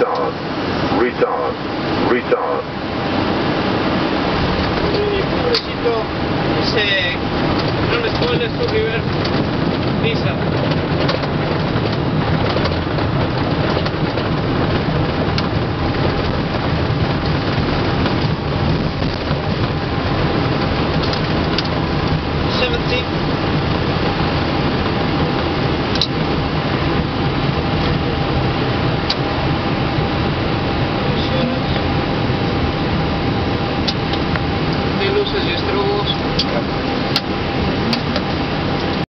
retard, retard, retard, Uy, pobrecito. Dice. No me spoilers tu River. Luces.